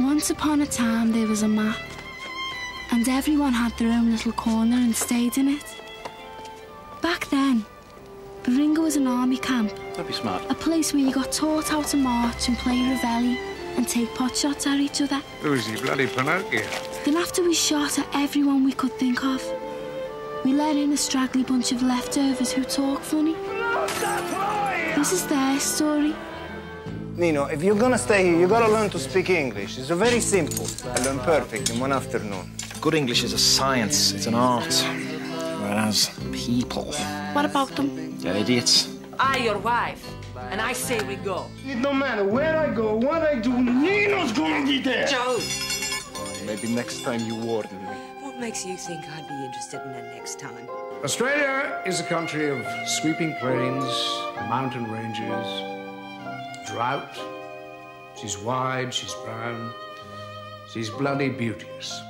Once upon a time, there was a map, and everyone had their own little corner and stayed in it. Back then, Baringa was an army camp, Don't be smart. a place where you got taught how to march and play reveille and take pot shots at each other. Lucy, bloody Pinocchio. Then after we shot at everyone we could think of, we let in a straggly bunch of leftovers who talk funny. This is their story. Nino, if you're gonna stay here, you gotta learn to speak English. It's very simple. I learned perfect in one afternoon. Good English is a science, it's an art. Whereas people, What about them? they're idiots. I, your wife, and I say we go. It don't matter where I go, what I do, Nino's gonna be there. Joe, Maybe next time you warn me. what makes you think I'd be interested in it next time? Australia is a country of sweeping plains, mountain ranges, drought. She's wide, she's brown, she's bloody beauteous.